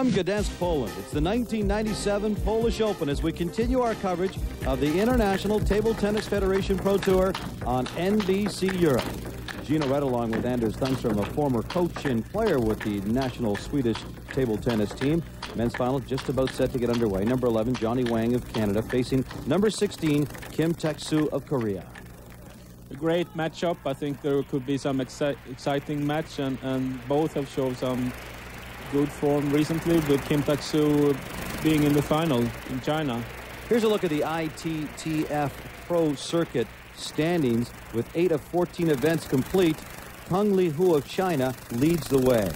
From Gdansk, Poland, it's the 1997 Polish Open as we continue our coverage of the International Table Tennis Federation Pro Tour on NBC Europe. Gina Red along with Anders Thunstrom, a former coach and player with the national Swedish table tennis team. Men's final just about set to get underway. Number 11, Johnny Huang of Canada, facing number 16, Kim Taek-soo of Korea. A great matchup. I think there could be some exci exciting match, and, and both have shown some good form recently, with Kim Taek-soo being in the final in China. Here's a look at the ITTF Pro Circuit standings with 8 of 14 events complete. Kong Linghui of China leads the way.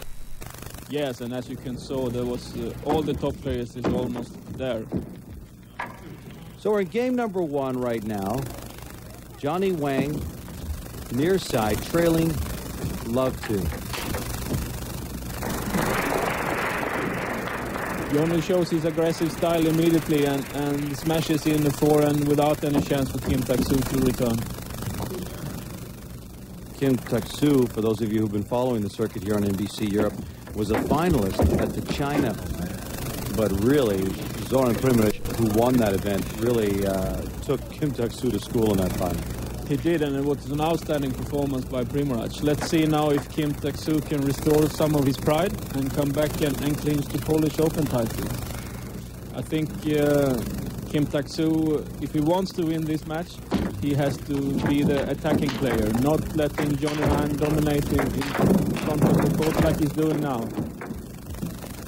Yes, and as you can see, there was uh, all the top players is almost there. So we're in game number one right now. Johnny Huang, near side, trailing Love to. Johnny shows his aggressive style immediately and, and smashes in the forehand without any chance for Kim Taek-soo to return. Kim Taek-soo, for those of you who've been following the circuit here on NBC Europe, was a finalist at the China, but really, Zoran Primorac, who won that event, really uh, took Kim Taek-soo to school in that final. He did, and it was an outstanding performance by Primorac. Let's see now if Kim Taek-soo can restore some of his pride and come back and, and clinch the Polish Open title. I think uh, Kim Taek-soo, if he wants to win this match, he has to be the attacking player, not letting Johnny Huang dominate in, in front of the court like he's doing now.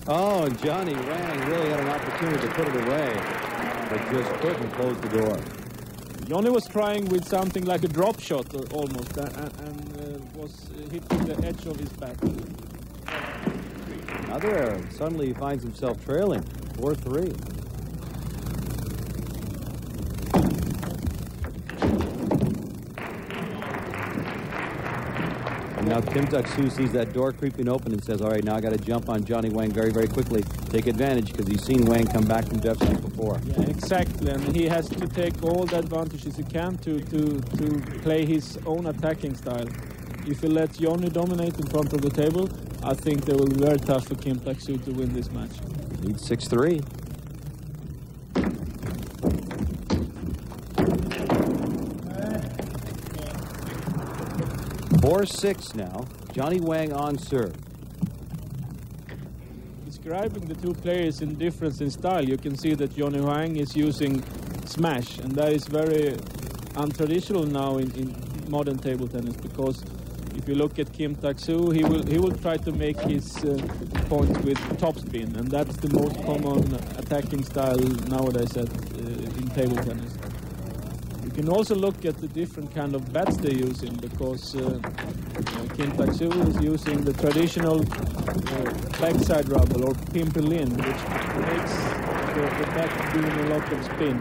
Oh, Johnny Huang really had an opportunity to put it away, but just couldn't close the door. Johnny was trying with something like a drop shot uh, almost, and, and uh, was hitting the edge of his back. Another error. Suddenly he finds himself trailing 4-3. Now Kim Taek-soo sees that door creeping open and says, all right, now I got to jump on Johnny Huang very, very quickly. Take advantage because he's seen Huang come back from deficit before. Yeah, exactly. And he has to take all the advantages he can to, to, to play his own attacking style. If he lets Johnny dominate in front of the table, I think they will be very tough for Kim Taek-soo to win this match. Lead 6-3. Four six now. Johnny Huang on serve. Describing the two players in difference in style, you can see that Johnny Huang is using smash, and that is very untraditional now in, in modern table tennis because if you look at Kim Taek-soo, he will he will try to make his uh, point with topspin, and that's the most common attacking style nowadays at, uh, in table tennis. Can also look at the different kind of bats they're using because uh, uh, is using the traditional uh, backside rubble or pimpelin, which makes the, the bat doing a lot of spin,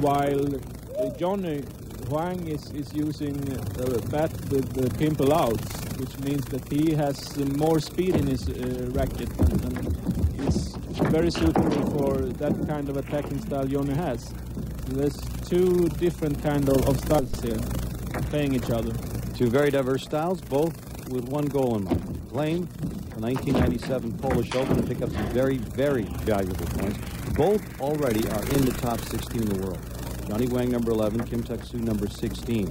while uh, Johnny Huang is, is using a bat with the pimple outs, which means that he has more speed in his uh, racket and, and is very suitable for that kind of attacking style Johnny has. So two different kind of, of styles here playing each other. Two very diverse styles, both with one goal in mind. Claim the 1997 Polish Open to pick up some very, very valuable points. Both already are in the top 16 in the world. Johnny Huang, number 11, Kim Taek-soo, number 16.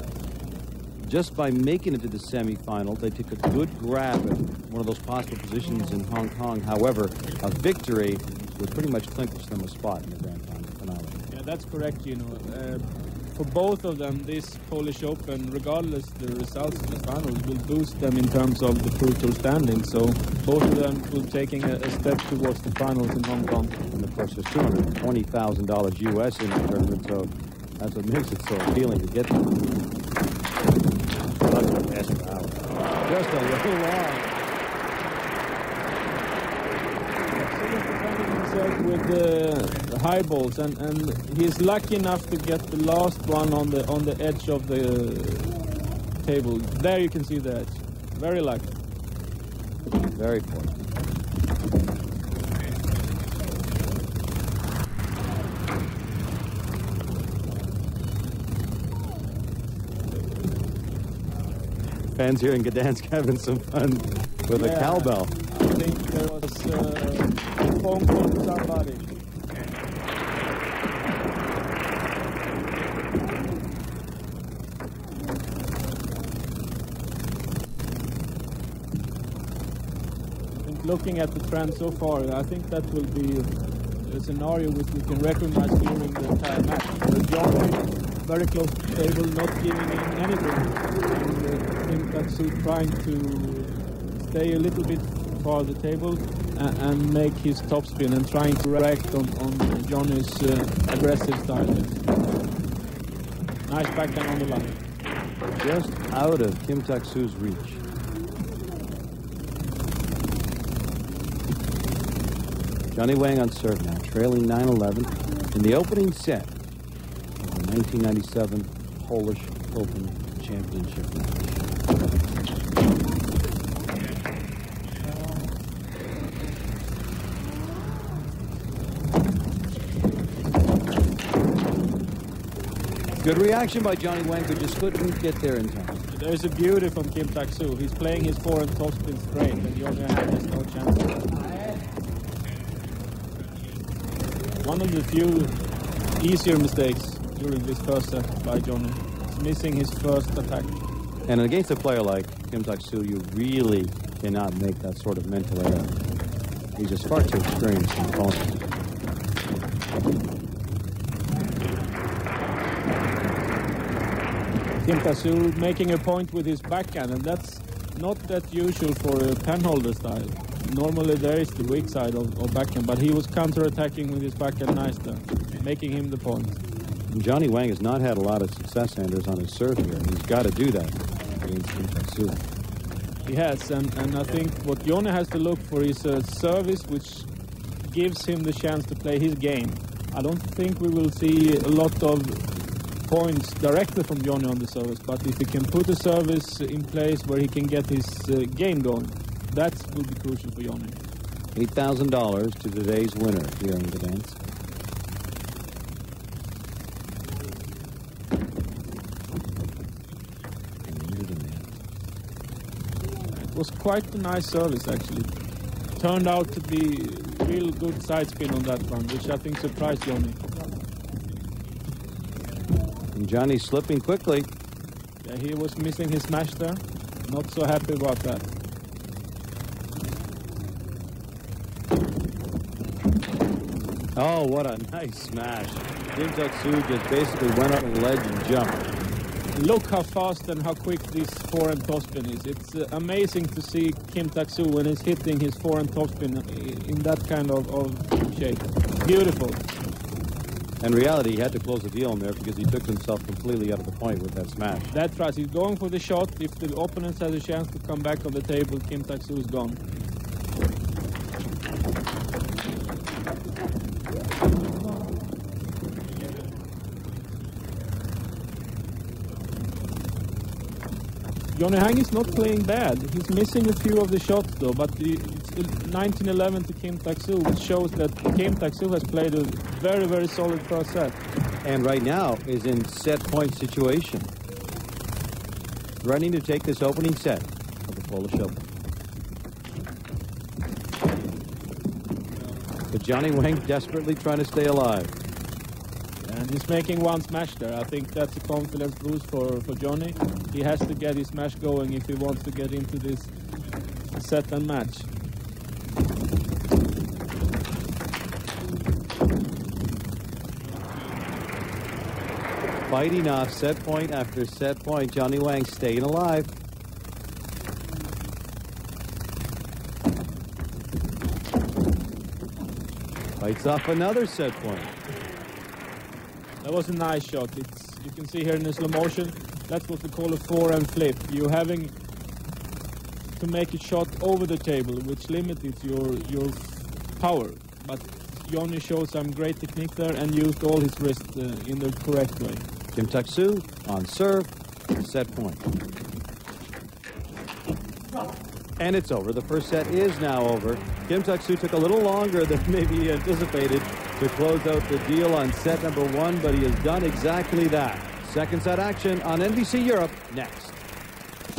Just by making it to the semifinal, they took a good grab at one of those possible positions in Hong Kong. However, a victory would pretty much clinch them a spot in the grand that's correct, you know. Uh, for both of them, this Polish Open, regardless the results of the finals, will boost them in terms of the Pro Tour standing. So both of them will taking a, a step towards the finals in Hong Kong. And of course, there's $220,000 US in the tournament, so that's what makes it so appealing to get them. Just a little long. With the, high balls, and, and he's lucky enough to get the last one on the on the edge of the table. There you can see the edge. Very lucky. Very fortunate. fans here in Gdansk having some fun with a cowbell. I think there was uh, phone call to somebody. Looking at the trend so far, I think that will be a scenario which we can recognize during the entire match. Uh, Johnny very close to the table, not giving in anything. And uh, I think that's uh, trying to stay a little bit far the table and, make his topspin and trying to react on, on Johnny's uh, aggressive style. Nice backhand on the line. Just out of Kim Taek-soo's reach. Johnny Huang on serve now, trailing 9-11 in the opening set of the 1997 Polish Open Championship match. Good reaction by Johnny Huang, but just couldn't get there in time. There's a beauty from Kim Taek-soo. He's playing his forehand topspin straight and Johnny Huang has no chance. One of the few easier mistakes during this first set by Johnny. He's missing his first attack. And against a player like Kim Taek-soo, you really cannot make that sort of mental error. He's just far too experienced an opponent. Kim Taek-soo making a point with his backhand, and that's not that usual for a penholder style. Normally there is the weak side of, of backhand, but he was counter-attacking with his backhand nice there, making him the point. Johnny Huang has not had a lot of success, Anders, on his serve here. He's got to do that against Kim Taek-soo. He has, and, and I think what Johnny has to look for is a service which gives him the chance to play his game. I don't think we will see a lot of points directly from Johnny on the service, but if he can put a service in place where he can get his uh, game going, that will be crucial for Johnny. $8,000 to today's winner here in Gdansk. The net. It was quite a nice service actually. Turned out to be real good side spin on that one, which I think surprised Johnny. And Johnny slipping quickly. Yeah, he was missing his smash there. Not so happy about that. Oh, what a nice smash. Kim Taek-soo just basically went up on the ledge and jumped. Look how fast and how quick this forehand topspin is. It's uh, amazing to see Kim Taek-soo when he's hitting his forehand topspin i- in that kind of, of shape. Beautiful. In reality, he had to close the deal in there because he took himself completely out of the point with that smash. That's right. He's going for the shot. If the opponent has a chance to come back on the table, Kim Taek-soo is gone. Johnny Huang is not playing bad. He's missing a few of the shots though, but the, it's 1911 to Kim Taek-soo, which shows that Kim Taek-soo has played a very, very solid first set. And right now is in set point situation. Running to take this opening set of the Polish Open. But Johnny Huang desperately trying to stay alive. And he's making one smash there. I think that's a confidence boost for, for Johnny. He has to get his smash going if he wants to get into this set and match. Fighting off set point after set point. Johnny Huang staying alive. Fights off another set point. That was a nice shot. It's you can see here in the slow motion. That's what we call a forehand flip. You're having to make a shot over the table, which limits your your power. But Johnny showed some great technique there and used all his wrist uh, in the correct way. Kim Taek-soo on serve, set point. And it's over. The first set is now over. Kim Taek-soo took a little longer than maybe he anticipated to close out the deal on set number one, but he has done exactly that. Second set action on NBC Europe next.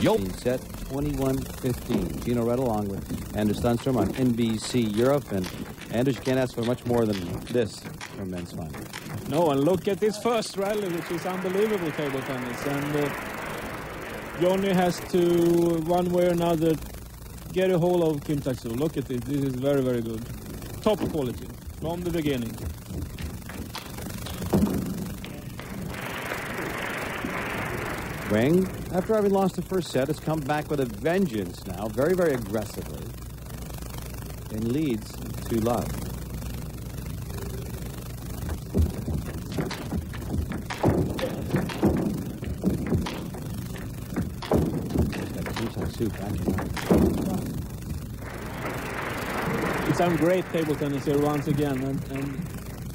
Yo. Set 21-15. Gino Red along with Anders Thunstrom on NBC Europe. And Anders, you can't ask for much more than this from men's final. No, and look at this first rally, which is unbelievable table tennis. And uh, Johnny has to, one way or another, get a hold of Kim Taek-soo. Look at this. This is very, very good. Top quality from the beginning. Huang, after having lost the first set, has come back with a vengeance now, very, very aggressively, and leads to love. Some great table tennis here once again, and, and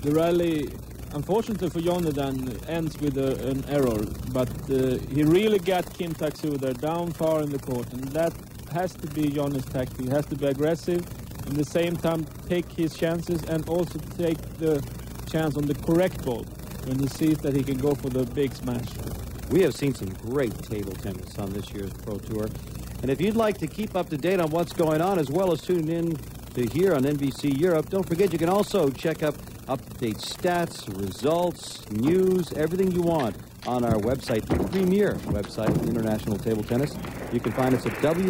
the rally Unfortunately for Jonathan, ends with a, an error, but uh, he really got Kim Taek-soo there down far in the court, and that has to be Johnny's tactic. He has to be aggressive, in the same time take his chances and also take the chance on the correct ball when he sees that he can go for the big smash. We have seen some great table tennis on this year's Pro Tour. And if you'd like to keep up to date on what's going on as well as tune in to here on NBC Europe, don't forget you can also check up up-to-date stats, results, news, everything you want on our website, the premier website of International Table Tennis. You can find us at www.ittf.com.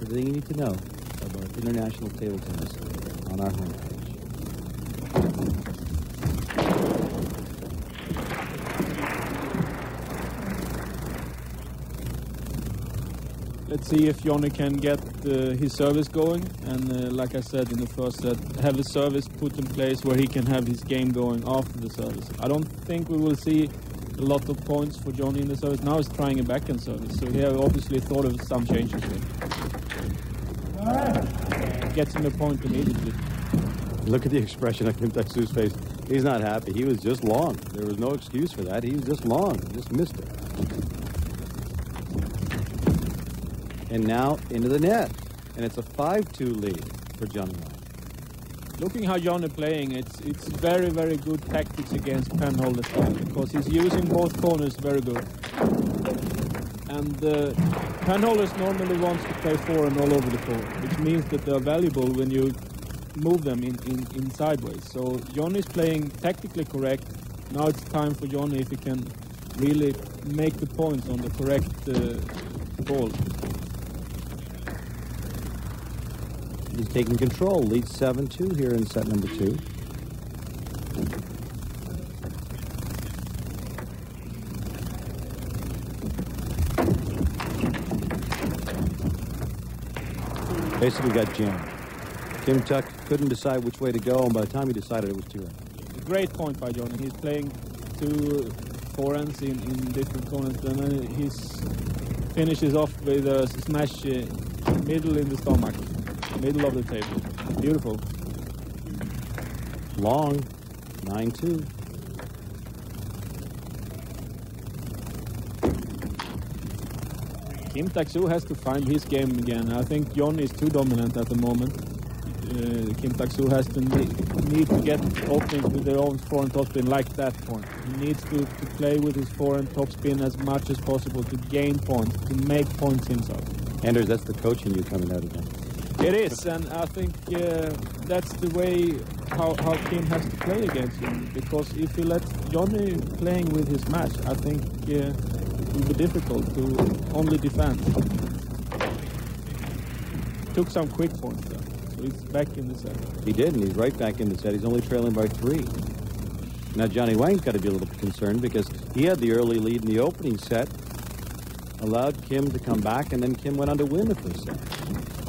Everything you need to know about International Table Tennis on our homepage. Let's see if Johnny can get uh, his service going. And uh, like I said in the first set, have a service put in place where he can have his game going after the service. I don't think we will see a lot of points for Johnny in the service. Now he's trying a backhand service, so he obviously thought of some changes here. Gets him point immediately. Look at the expression on Kim Taek-soo's face. He's not happy. He was just long. There was no excuse for that. He was just long. Just missed it. And now into the net. And it's a 5-2 lead for Johnny. Looking how Johnny playing, it's it's very, very good tactics against penholder style because he's using both corners very good. And uh, penholders normally wants to play forehand all over the court, which means that they're valuable when you move them in, in, in sideways. So Johnny's playing tactically correct. Now it's time for Johnny if he can really make the points on the correct uh, ball. He's taking control, leads 7-2 here in set number two. Basically got jammed. Kim Taek couldn't decide which way to go, and by the time he decided, it was too late. Great point by Johnny. He's playing two forehands in, in different corners, and then he finishes off with a smash uh, middle in the stomach middle of the table. Beautiful. Long, 9-2. Kim Taek-soo has to find his game again. I think John is too dominant at the moment. Uh, Kim Taek-soo has to need, need, to get openings with their own forehand topspin like that point. He needs to, to play with his forehand topspin as much as possible to gain points, to make points himself. Anders, that's the coaching you coming out again. It is, and I think uh, that's the way how, how Kim has to play against him. Because if you let Johnny playing with his match, I think uh, it will be difficult to only defend. Took some quick points there, so he's back in the set. He did, and he's right back in the set. He's only trailing by three. Now Johnny Huang's got to be a little bit concerned because he had the early lead in the opening set, allowed Kim to come back, and then Kim went on to win the first set.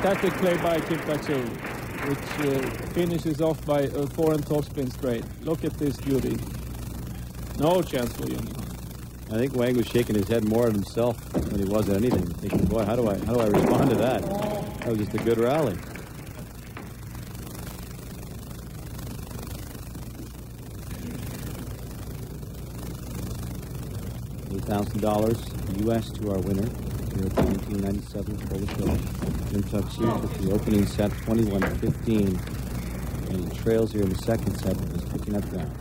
Fantastic play by Kim Taek-soo, which uh, finishes off by a forehand topspin straight. Look at this beauty. No chance for Johnny. I think Huang was shaking his head more at himself than he was at anything, thinking, boy, how do I how do I respond to that? That was just a good rally. $8,000 US to our winner. Here at the 1997 Polish Open. Kim Taek-soo with the opening set 21-15. And he trails here in the second set but is picking up ground.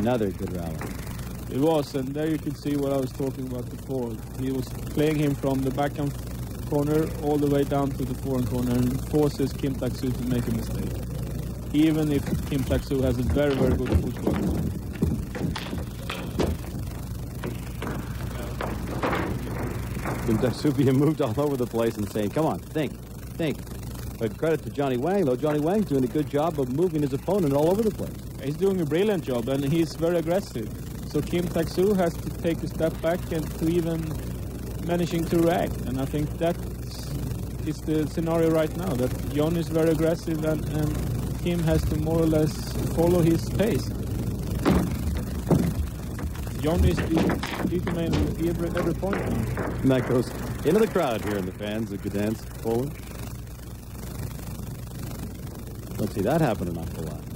Another good rally. It was, and there you can see what I was talking about before. He was playing him from the backhand corner all the way down to the forehand corner and forces Kim Taek-soo to make a mistake. Even if Kim Taek-soo has a very, very good footwork. Kim Taek-soo being moved all over the place and saying, come on, think, think. But credit to Johnny Huang, though. Johnny Huang's doing a good job of moving his opponent all over the place. He's doing a brilliant job, and he's very aggressive. So Kim Taek-soo has to take a step back and to even managing to react. And I think that is the scenario right now, that Jon is very aggressive and, and Kim has to more or less follow his pace. Jon is determined every, every point now. And that goes into the crowd here in the fans of Gdansk, Poland. Don't see that happen an awful lot.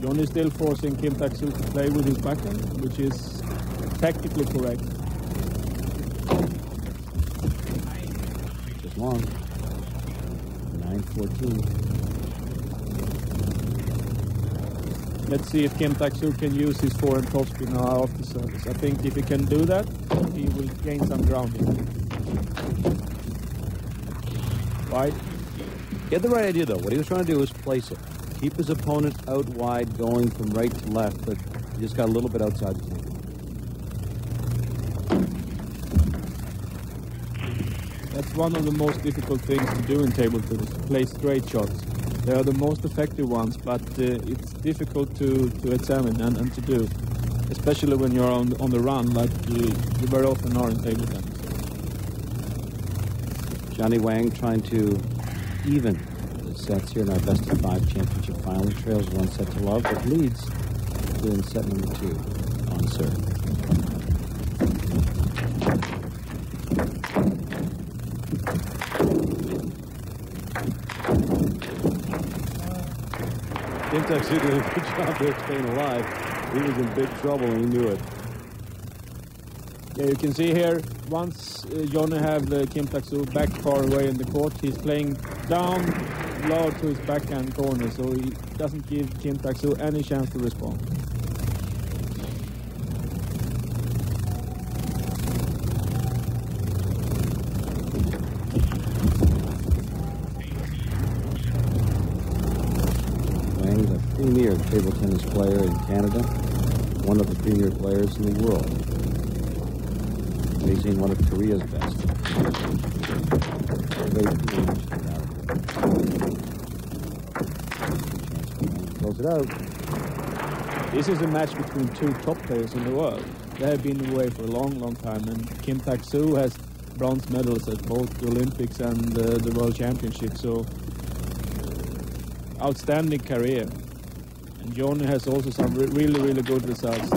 John is still forcing Kim Taek-soo to play with his backhand, which is tactically correct. Just long. 9-14. Let's see if Kim Taek-soo can use his forehand topspin now the service. I think if he can do that, he will gain some ground. Right? He had the right idea, though. What he was trying to do was place it. Keep his opponent out wide, going from right to left, but he just got a little bit outside the table. That's one of the most difficult things to do in table tennis, play straight shots. They are the most effective ones, but uh, it's difficult to, to examine and, and to do, especially when you're on, on the run, like you, you very often are in table tennis. Johnny Huang trying to even here in our best of five championship final. Trails one set to love, but leads in set number two on serve. Kim Taek-soo did a good job there staying alive. He was in big trouble and he knew it. Yeah, you can see here, once uh, have uh, Kim Taek-soo back far away in the court, he's playing down low to his backhand corner, so he doesn't give Kim Taek-soo any chance to respond. Is a premier table tennis player in Canada, one of the premier players in the world. He's Facing one of Korea's best. It. Out. This is a match between two top players in the world. They have been away for a long, long time, and Kim Taek-soo has bronze medals at both the Olympics and uh, the World Championship, so outstanding career. And Johnny has also some re really, really good results.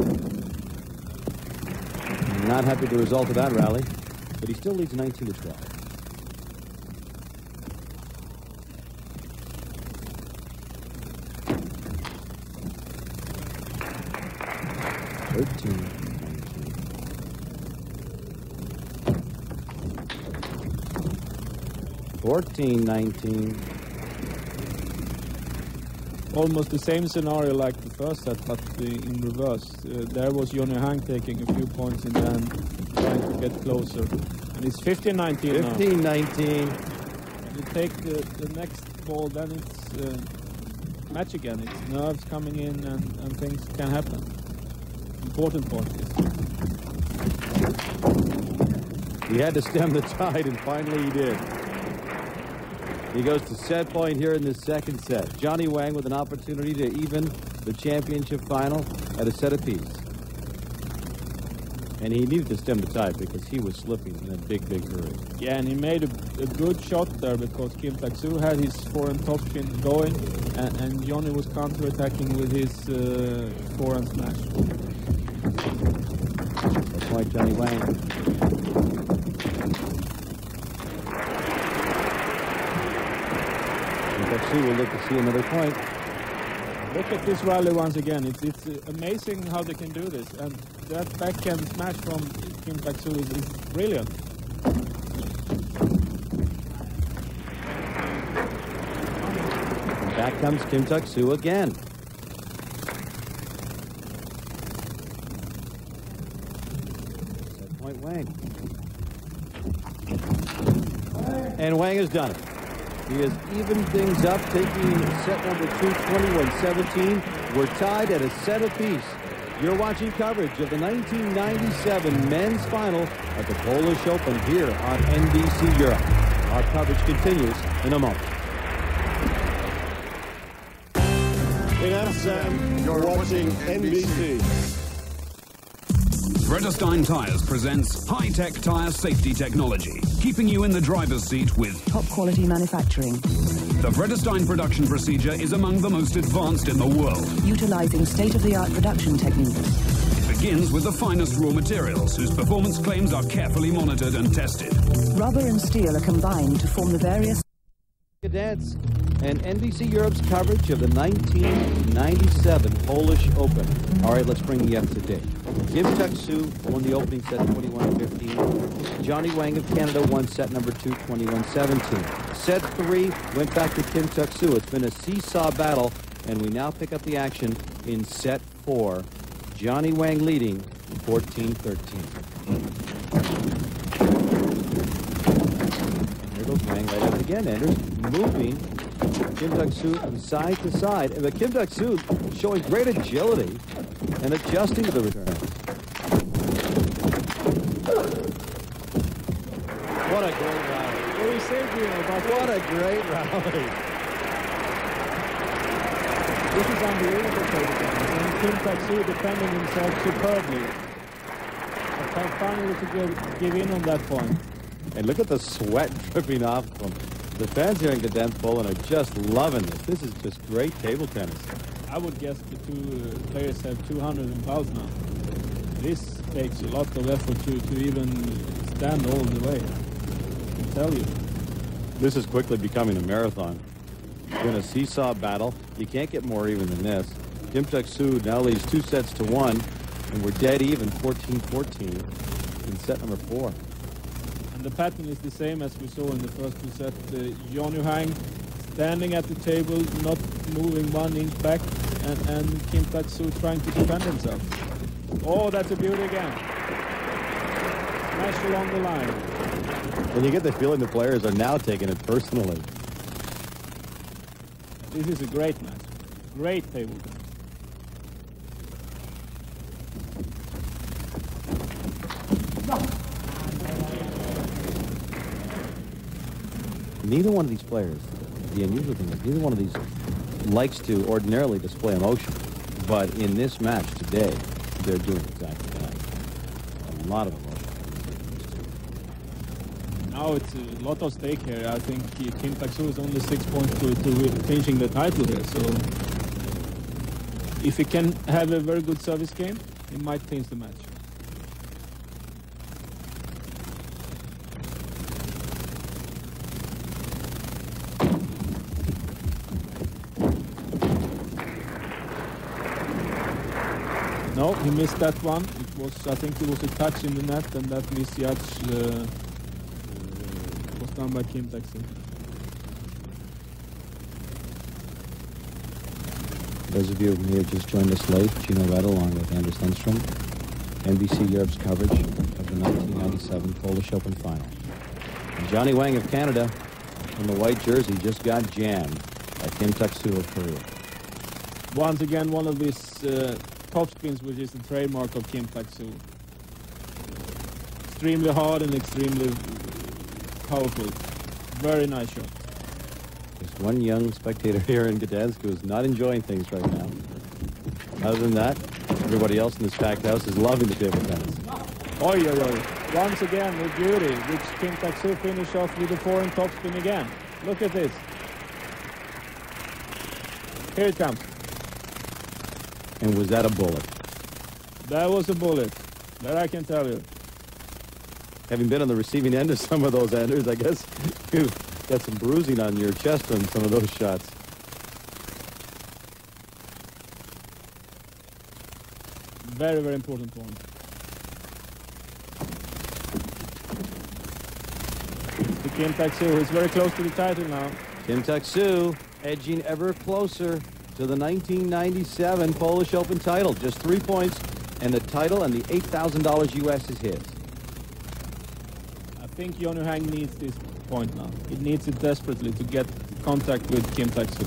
Not happy with the result of that rally, but he still leads 19 to 12. Thirteen. 14, 19. Almost the same scenario like the first set, but uh, in reverse. Uh, there was Johnny Huang taking a few points in the end, trying to get closer. And it's 15-19 now. 15, 19. You take the, the next ball, then it's uh, match again. It's nerves coming in and, and things can happen. Important point is He had to stem the tide, and finally he did. He goes to set point here in the second set. Johnny Huang with an opportunity to even the championship final at a set apiece. And he needed to stem the tide because he was slipping in a big, big hurry. Yeah, and he made a, a good shot there because Kim Taek-soo had his forehand topspin going, and, and Johnny was counter-attacking with his uh, forehand smash. That's why Johnny Huang. Kim will look to see another point. Look at this rally once again. It's it's amazing how they can do this, and that backhand smash from Kim Taek-soo is, is brilliant. Back comes Kim Taek-soo again. Set point Huang. Has done it. He has evened things up, taking set number two, 21-17. We're tied at a set apiece. You're watching coverage of the 1997 men's final at the Polish Open here on NBC Europe. Our coverage continues in a moment. In Amsterdam, you're watching NBC. Vredestein Tires presents high-tech tire safety technology, keeping you in the driver's seat with top quality manufacturing, the Vredestein production procedure is among the most advanced in the world. utilizing state-of-the-art production techniques. It begins with the finest raw materials, whose performance claims are carefully monitored and tested. Rubber and steel are combined to form the various Cadets and NBC Europe's coverage of the 1997 Polish Open. All right, let's bring you up to date. Kim Taek-soo won the opening set 21-15. Johnny Huang of Canada won set number two 21-17. Set three went back to Kim Taek-soo. It's been a seesaw battle, and we now pick up the action in set four. Johnny Huang leading 14-13. Goes right up again. Anders moving Kim Taek-soo from side to side. And the Kim Taek-soo showing great agility and adjusting to the return. What a great rally. What we say, Bruno, about What a great rally. This is unbelievable. And Kim Taek-soo defending himself superbly. Finally to give, give in on that point. And look at the sweat dripping off them. The fans here in Poland are just loving this. This is just great table tennis. I would guess the two uh, players have 200 in pulse now. This takes a lot of effort to, to even stand all the way. I can tell you. This is quickly becoming a marathon. We're in a seesaw battle. You can't get more even than this. Kim Taek-soo now leads two sets to one, and we're dead even, 14-14 in set number four. And the pattern is the same as we saw in the first two sets. Uh, John Huang standing at the table, not moving one inch back, and, and Kim Taek-soo trying to defend himself. Oh, that's a beauty again. Smash along the line. And you get the feeling the players are now taking it personally. This is a great match. Great table tennis. Neither one of these players, the unusual thing is, neither one of these likes to ordinarily display emotion. But in this match today, they're doing exactly that. A lot of emotion. Now it's a lot of stake here. I think Kim Taek-soo is only six points to, to finishing the title here. So if he can have a very good service game, he might change the match. No, he missed that one. It was, I think, it was a touch in the net, and that misjudge uh, was done by Kim Taek-soo. Those of you who have just joined us late, Gino Red along with Anders Thunstrom, NBC Europe's coverage of the 1997 Polish Open Final. And Johnny Huang of Canada in the white jersey just got jammed by Kim Taek-soo of Korea. Once again, one of these uh, top spins, which is the trademark of Kim Taek-soo. Extremely hard and extremely powerful. Very nice shot. There's one young spectator here in Gdansk who is not enjoying things right now. Other than that, everybody else in this packed house is loving the table tennis. Oi, oi, oi. Once again with beauty, which Kim Taek-soo finish off with a forehand topspin again. Look at this. Here it comes. And was that a bullet? That was a bullet. That I can tell you. Having been on the receiving end of some of those enders, I guess you've got some bruising on your chest from some of those shots. Very, very important point. The Kim Taek-soo is very close to the title now. Kim Taek-soo edging ever closer to the 1997 Polish Open title. Just three points, and the title and the $8,000 U.S. is his. I think Yonu Hang needs this point now. He needs it desperately to get contact with Kim Taek-soo.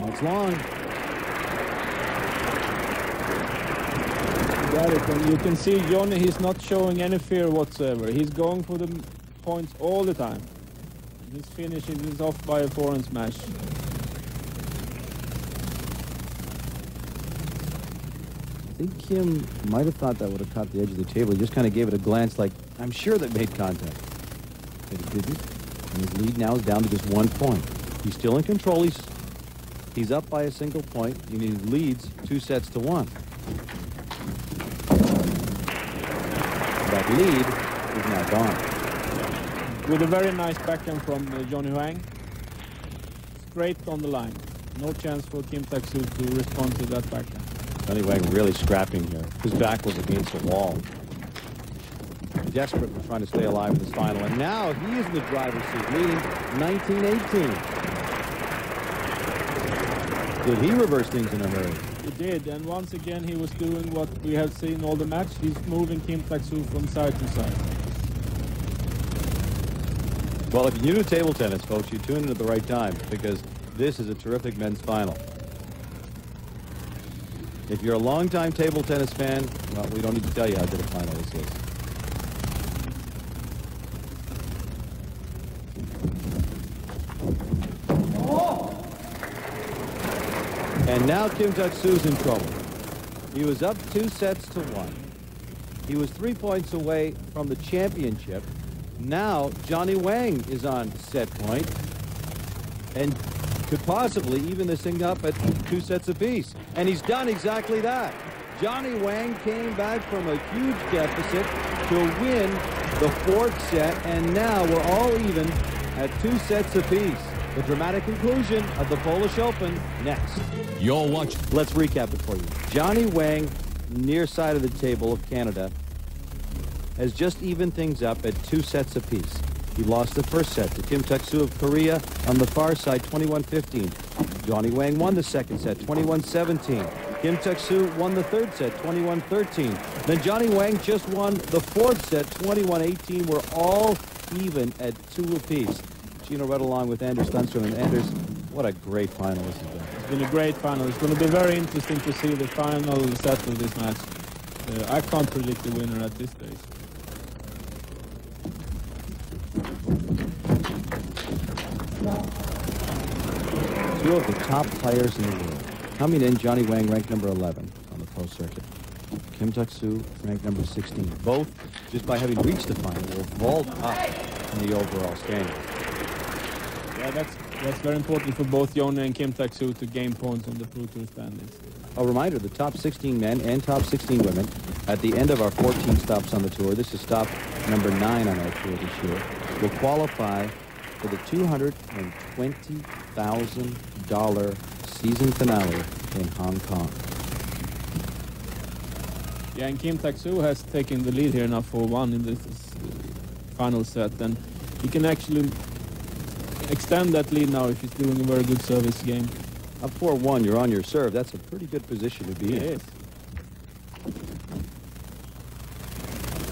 That's long. And you can see Johnny, he's not showing any fear whatsoever. He's going for the points all the time. This finish is off by a forehand smash. I think Kim might have thought that would have caught the edge of the table. He just kind of gave it a glance like, I'm sure that made contact. But it didn't. And his lead now is down to just one point. He's still in control. He's, he's up by a single point, and he leads two sets to one. That lead is now gone. With a very nice backhand from uh, Johnny Huang. Straight on the line. No chance for Kim Taek-soo to respond to that backhand. Johnny Huang really scrapping here. His back was against the wall. Desperate for trying to stay alive in this final. And now he is in the driver's seat, leading 1918. Did he reverse things in a hurry? He did, and once again he was doing what we have seen all the match. He's moving Kim Taek-soo from side to side. Well, if you do table tennis, folks, you tune in at the right time because this is a terrific men's final. If you're a longtime table tennis fan, well, we don't need to tell you how good a final this is. And now Kim Taek-soo's in trouble. He was up two sets to one. He was three points away from the championship. Now Johnny Huang is on set point and could possibly even this thing up at two sets apiece. And he's done exactly that. Johnny Huang came back from a huge deficit to win the fourth set, and now we're all even at two sets apiece. The dramatic conclusion of the Polish Open next. You're watching. Let's recap it for you. Johnny Huang, near side of the table of Canada, has just evened things up at two sets apiece. He lost the first set to Kim Taek-soo of Korea on the far side, 21-15. Johnny Huang won the second set, 21-17. Kim Taek-soo won the third set, 21-13. Then Johnny Huang just won the fourth set, 21-18. We're all even at two apiece. Gino read along with Anders Thunstrom. And Anders, what a great final this has been. It's been a great final. It's going to be very interesting to see the final set of this match. Uh, I can't predict the winner at this stage. Two of the top players in the world. Coming in, Johnny Huang ranked number 11 on the pro circuit. Kim Taek-soo ranked number 16. Both, just by having reached the final, will vault up in the overall standings. Yeah, that's that's very important for both Yone and Kim Taek-soo to gain points on the Pro Tour standings. A reminder, the top 16 men and top 16 women at the end of our 14 stops on the tour, this is stop number 9 on our tour this year, will qualify for the $220,000 season finale in Hong Kong. Yeah, and Kim Taek-soo has taken the lead here now for one in this final set, and he can actually extend that lead now if he's doing a very good service game. Up 4-1, you're on your serve. That's a pretty good position to be in. Yes.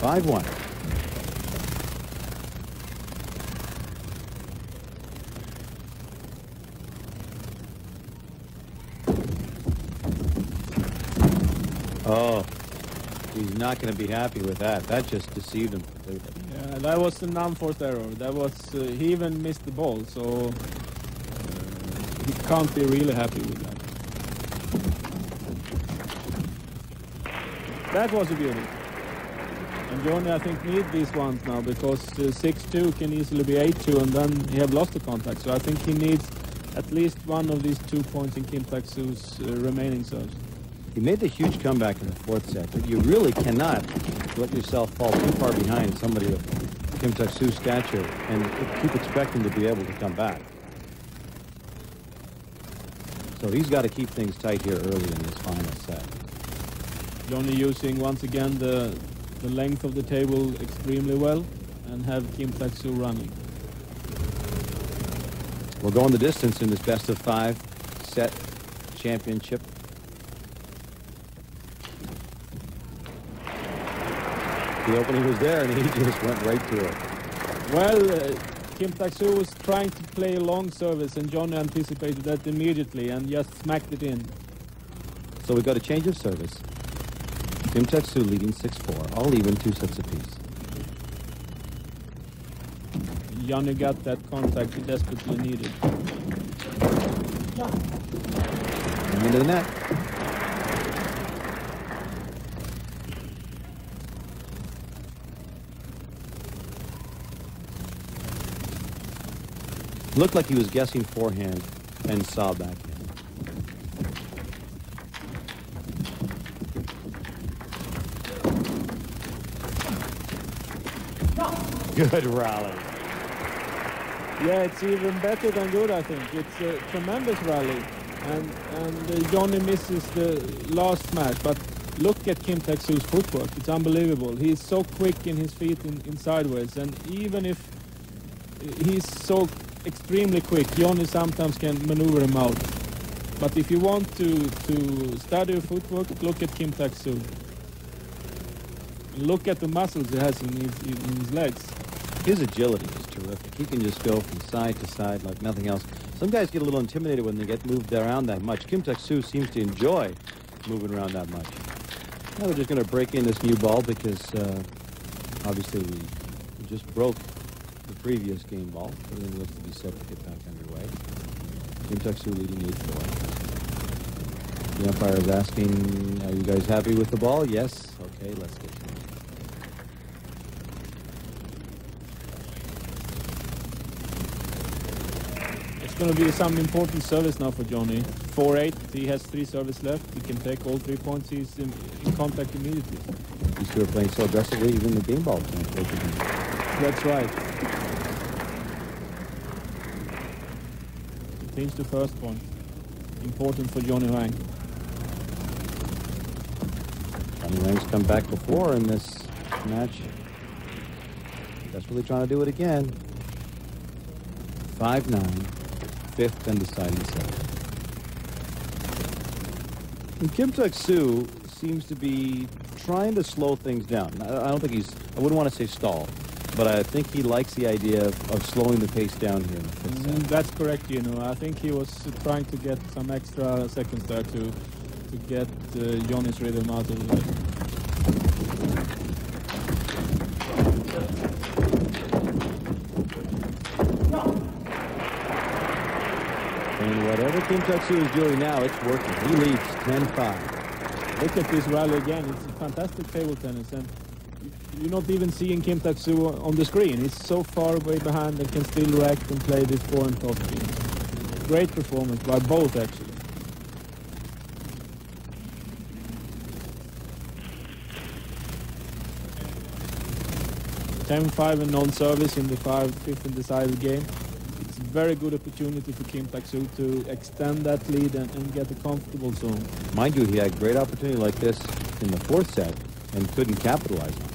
5-1. Oh, he's not going to be happy with that. That just deceived him completely. That was an unforced error. That was uh, he even missed the ball, so uh, he can't be really happy with that. That was a beauty. And Johnny, I think, need these ones now because uh, 6-2 can easily be 8-2 and then he have lost the contact. So I think he needs at least one of these two points in Kim Taek-soo's uh, remaining serves. He made the huge comeback in the fourth set, but you really cannot let yourself fall too far behind somebody of Kim Taek-soo's stature and keep expecting to be able to come back. So he's got to keep things tight here early in this final set. Johnny using once again the the length of the table extremely well and have Kim Taek-soo running. We're going the distance in this best of five set championship. The opening was there and he just went right to it. Well, uh, Kim Taek-soo was trying to play a long service and John anticipated that immediately and just smacked it in. So we got a change of service. Kim Taek-soo leading 6-4, all even two sets apiece. Johnny got that contact he desperately needed. Into the net. Looked like he was guessing forehand and saw backhand. Good rally. Yeah, it's even better than good, I think. It's a tremendous rally. And, and uh, Johnny misses the last match, but look at Kim Taek-soo's footwork. It's unbelievable. He's so quick in his feet in, in sideways, and even if he's so extremely quick, Johnny sometimes can maneuver him out. But if you want to, to study footwork, look at Kim Taek-soo. Look at the muscles he has in his, in his legs. His agility is terrific. He can just go from side to side like nothing else. Some guys get a little intimidated when they get moved around that much. Kim Taek-soo seems to enjoy moving around that much. Now we're just going to break in this new ball because uh, obviously we, just broke previous game ball. Everything looks to be set to get back underway. Taek-soo leading 8-4. The umpire is asking, are you guys happy with the ball? Yes. Okay, let's get to it. It's going to be some important service now for Johnny. 4-8, he has three service left. He can take all three points. He's in, in contact immediately. These two are playing so aggressively, even the game ball can't. That's right. Change the first point. Important for Johnny Huang. Johnny Huang's come back before in this match. Desperately trying to do it again. 5-9, fifth and deciding set. And Kim Taek-soo seems to be trying to slow things down. I don't think he's, I wouldn't want to say stall, but I think he likes the idea of, of slowing the pace down here in the fifth Mm, that's correct, you know. I think he was trying to get some extra seconds there to to get uh, Johnny's rhythm out of the way. And whatever Kim Taek-soo is doing now, it's working. He leads 10-5. Look at this rally again. It's fantastic table tennis, and you're not even seeing Kim Taek-soo on the screen. He's so far away behind and can still react and play this and top game. Great performance by both, actually. Ten five and non-service in the five fifth and decided game. It's a very good opportunity for Kim Taek-soo to extend that lead and, and get a comfortable zone. Mind you, he had great opportunity like this in the fourth set and couldn't capitalize on it.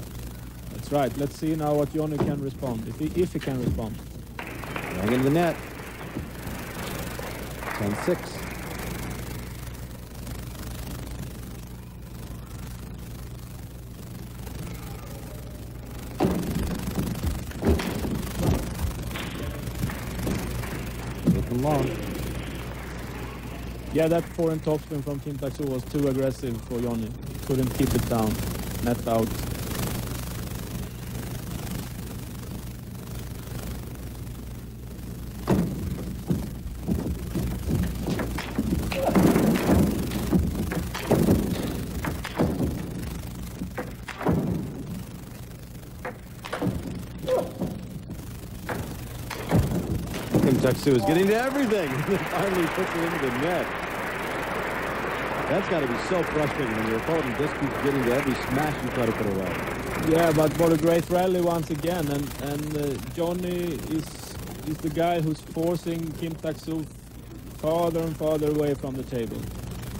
That's right. Let's see now what Johnny can respond, if he, if he can respond. Going into the net. 10-6. Looking long. Yeah, that forehand topspin from Kim Taek-soo was too aggressive for Johnny. Couldn't keep it down. Net out. Taek-Soo is getting to everything. and finally puts it into the net. That's got to be so frustrating when your opponent just keeps getting to every smash you try to put away. Yeah, but what a great rally once again, and and uh, Johnny is is the guy who's forcing Kim Taek-soo farther and farther away from the table,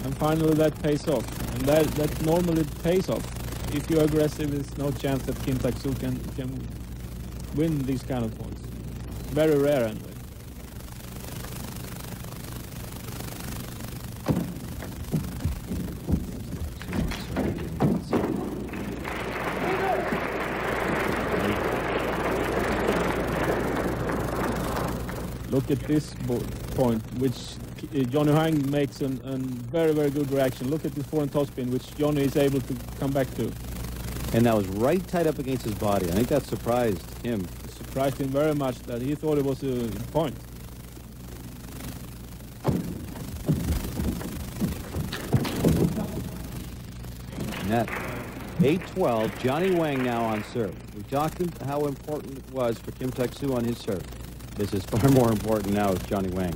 and finally that pays off, and that that normally pays off. If you're aggressive, there's no chance that Kim Taek-soo can can win these kind of points. Very rare anyway. Look at this point, which uh, Johnny Huang makes a very, very good reaction. Look at this forehand topspin, which Johnny is able to come back to. And that was right tight up against his body. I think that surprised him. Surprised him very much that he thought it was a point. Net. 8-12. Johnny Huang now on serve. We talked about how important it was for Kim Taek-Soo on his serve. This is far more important now with Johnny Huang.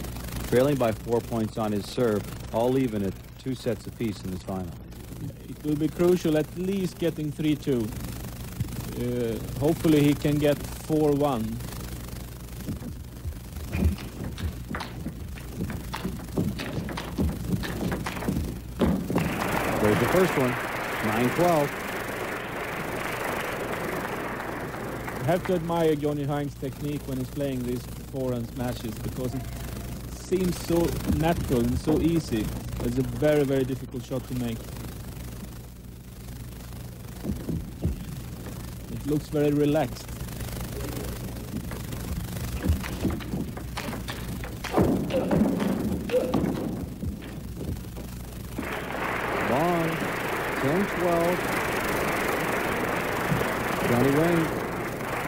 Trailing by four points on his serve, all even at two sets apiece in this final. It will be crucial at least getting 3-2. Uh, hopefully he can get 4-1. There's the first one. 9-12. I have to admire Johnny Huang's technique when he's playing these forehand smashes because it seems so natural and so easy. It's a very, very difficult shot to make. It looks very relaxed.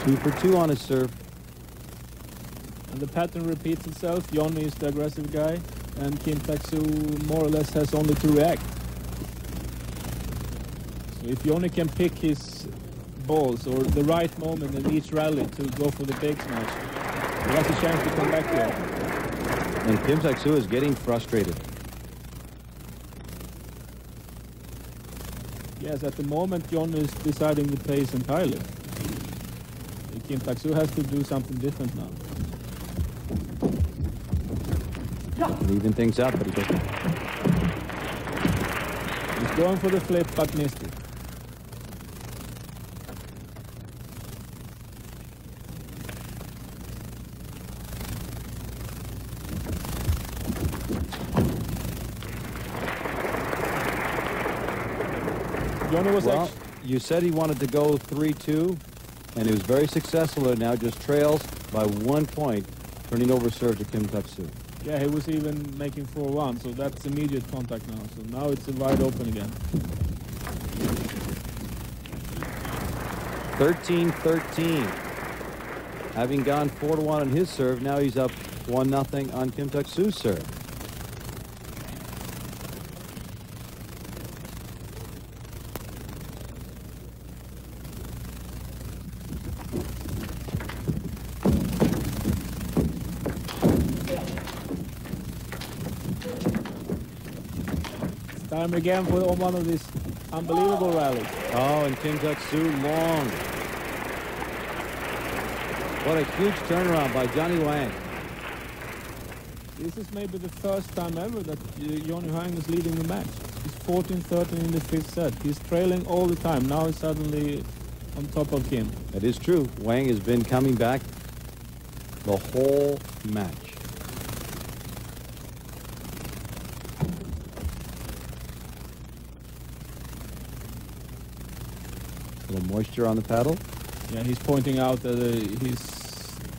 Two for two on his serve. And the pattern repeats itself. Johnny is the aggressive guy, and Kim Taek-soo more or less has only to react. So if Johnny can pick his balls or the right moment in each rally to go for the big smash, he has a chance to come back here. And Kim Taek-Soo is getting frustrated. Yes, at the moment, John is deciding the pace entirely. Kim Taek-soo has to do something different now. And even things up, but he doesn't. He's going for the flip, but missed it. Johnny was Well, you said he wanted to go 3-2, and he was very successful. And now just trails by one point, turning over serve to Kim Taek-soo. yeah, he was even making 4-1, so that's immediate contact now. So now it's wide open again. 13-13. Having gone 4-1 on his serve, now he's up 1-0 on Kim Taek-soo's serve. Time again for one of these unbelievable rallies. Oh, and Kim Taek-soo long. What a huge turnaround by Johnny Huang. This is maybe the first time ever that Johnny Huang is leading the match. He's 14-13 in the fifth set. He's trailing all the time. Now he's suddenly on top of Kim. That is true. Huang has been coming back the whole match. A little moisture on the paddle. Yeah, he's pointing out that uh, he's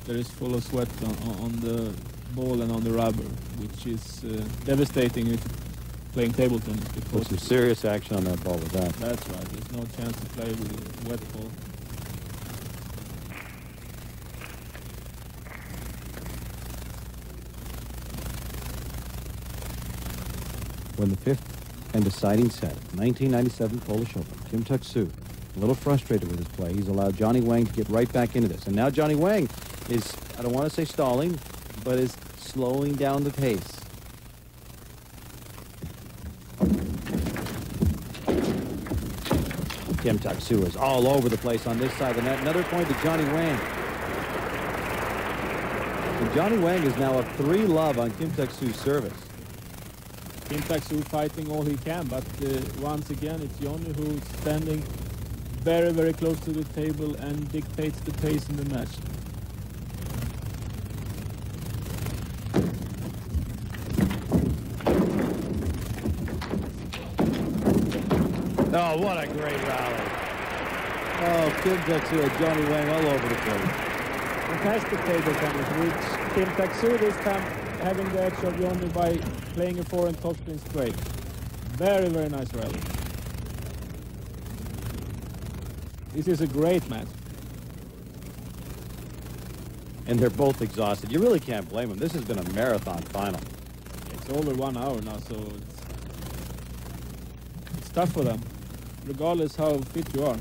there is full of sweat on, on- the ball and on the rubber, which is uh, devastating if playing table tennis because some serious action on that ball with that. that's right. There's no chance to play with a wet ball. When the fifth and deciding set, 1997 Polish Open, Kim Taek-soo, a little frustrated with his play. He's allowed Johnny Huang to get right back into this. And now Johnny Huang is, I don't want to say stalling, but is slowing down the pace. Kim Taek-soo is all over the place on this side of the net. Another point to Johnny Huang. And Johnny Huang is now up three love on Kim Taek-soo's service. Kim Taek-soo fighting all he can, but uh, once again, it's Johnny who's standing very, very close to the table and dictates the pace in the match. Oh, what a great rally. Oh, Kim Taek-soo and Johnny Huang all over the place. Fantastic table tennis, which Kim Taek-soo this time having the edge of Johnny by playing a forehand topspin straight. Very, very nice rally. This is a great match. And they're both exhausted. You really can't blame them. This has been a marathon final. It's over one hour now, so it's, it's tough for them, regardless how fit you are.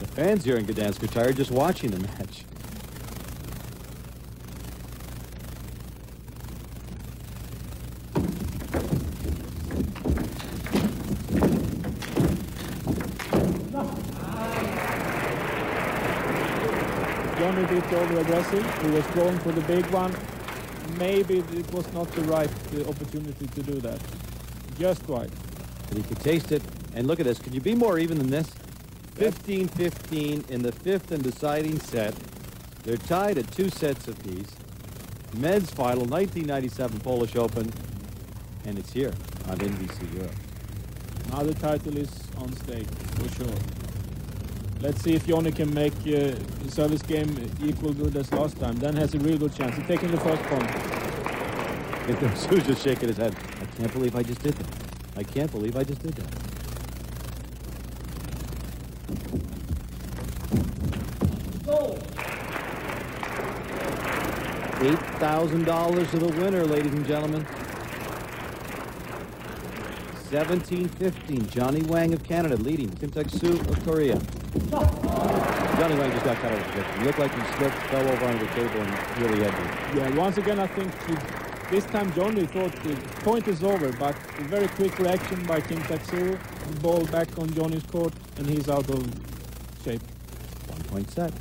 The fans here in Gdansk are tired just watching the match. Johnny over aggressive. He was going for the big one. Maybe it was not the right uh, opportunity to do that. Just right. But he could taste it. And look at this. Could you be more even than this? 15-15 in the fifth and deciding set. They're tied at two sets apiece. Men's final, 1997 Polish Open. And it's here on NBC Europe. Now the title is on stake, for sure. Let's see if Johnny can make uh, the service game equal good as last time. Then has a real good chance. He's taking the first point. Soo's just shaking his head. I can't believe I just did that. I can't believe I just did that. $8,000 to the winner, ladies and gentlemen. 17-15, Johnny Huang of Canada leading Kim Taek-soo of Korea. Johnny Huang just got cut out of the He looked like he slipped, fell over on the table, and really had to. Yeah, once again, I think this time Johnny thought the point is over, but a very quick reaction by Kim Taek-soo, ball back on Johnny's court, and he's out of shape. One point set.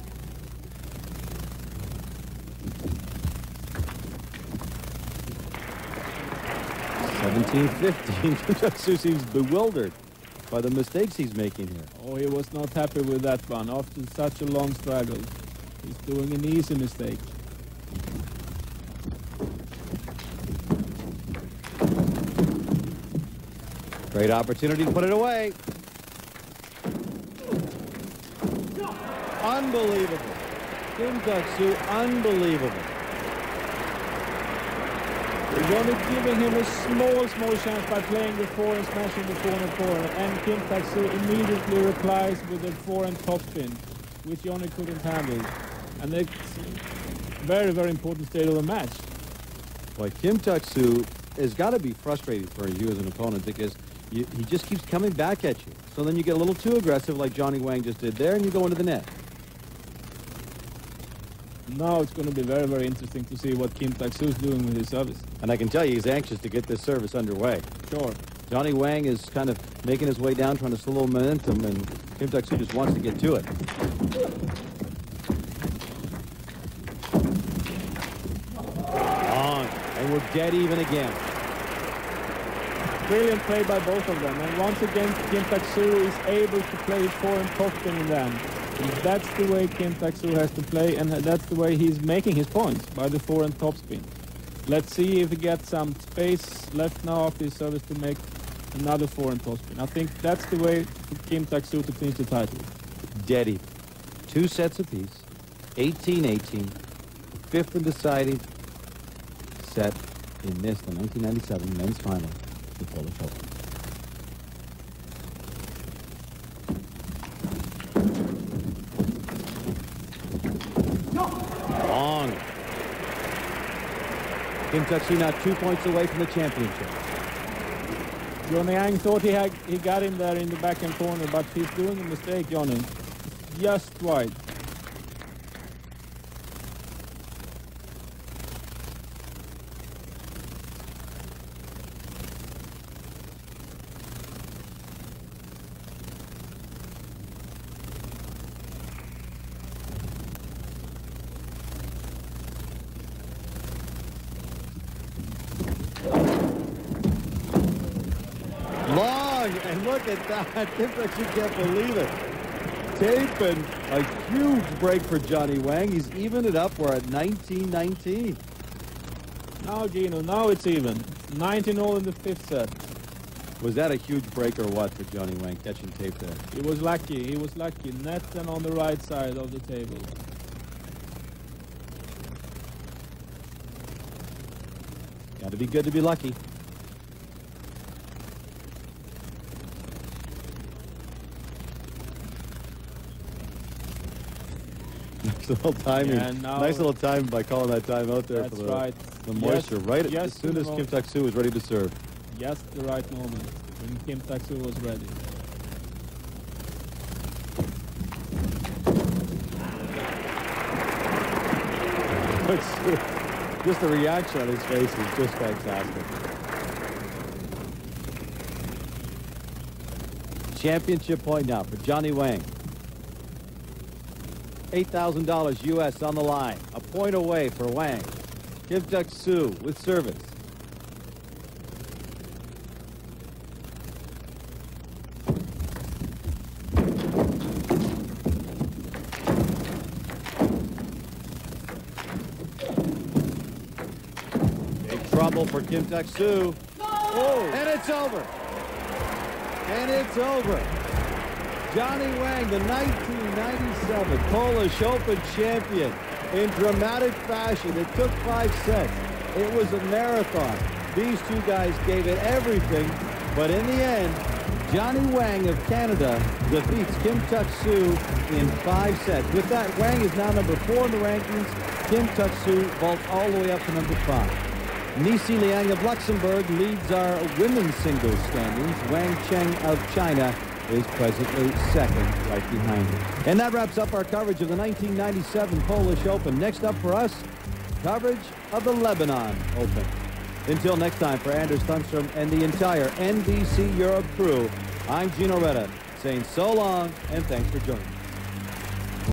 Seventeen fifteen. Kim seems bewildered by the mistakes he's making here. Oh, he was not happy with that one after such a long struggle. He's doing an easy mistake. Great opportunity to put it away. Unbelievable. Kim Taek-soo, unbelievable. Johnny giving him a small, small chance by playing the forehand, smashing the forehand forehand, and Kim Taek-soo immediately replies with a forehand topspin, which Johnny couldn't handle. And it's very, very important state of the match. Boy, Kim Taek-soo has got to be frustrating for you as an opponent because you, he just keeps coming back at you. So then you get a little too aggressive like Johnny Huang just did there and you go into the net. Now it's going to be very, very interesting to see what Kim Taek-soo is doing with his service. And I can tell you he's anxious to get this service underway. Sure. Johnny Huang is kind of making his way down, trying to slow momentum, and Kim Taek-soo just wants to get to it. On, and we're dead even again. Brilliant play by both of them. And once again, Kim Taek-soo is able to play his forehand topspin in them. That's the way Kim Taek-soo has to play, and that's the way he's making his points, by the forehand topspin. Let's see if he gets some space left now after his service to make another forehand topspin. I think that's the way for Kim Taek-soo to clinch the title. Dead even. Two sets apiece. 18-18. Fifth and deciding set in this, the 1997 men's final, the Polish Open. Long. Kim Taek-soo now two points away from the championship. Johnny Huang thought he had he got him there in the backhand corner, but he's doing a mistake, Johnny. Just wide. long, look at that. Soo can't believe it. Taping a huge break for Johnny Huang. He's evened it up. We're at 19-19. Now, Gino, now it's even. 19-0 in the fifth set. Was that a huge break or what for Johnny Huang catching tape there? He was lucky. He was lucky. Net and on the right side of the table. Got to be good to be lucky. Nice little timing. Yeah, now- nice little time by calling that time out there That's for the, right. the moisture. Yes- right yes as soon as Kim moment. Taek was ready to serve. Yes, the right moment when Kim Taek Soo was ready. Just the reaction on his face is just fantastic. Championship point now for Johnny Huang. $8,000 U.S. on the line. A point away for Huang. Kim Taek Soo with service. Big trouble for Kim Taek Soo. And it's over. And it's over. Johnny Huang, the 1997 Polish Open champion, in dramatic fashion. It took five sets. It was a marathon. These two guys gave it everything, but in the end, Johnny Huang of Canada defeats Kim Taek Soo in five sets. With that, Huang is now number four in the rankings. Kim Taek Soo vaults all the way up to number five. Ni Xia Lian of Luxembourg leads our women's singles standings. Wang Cheng of China is presently second, right behind her. And that wraps up our coverage of the 1997 Polish Open. Next up for us, coverage of the Lebanon Open. Until next time, for Anders Thunstrom and the entire NBC Europe crew, I'm Gino Retta saying so long and thanks for joining.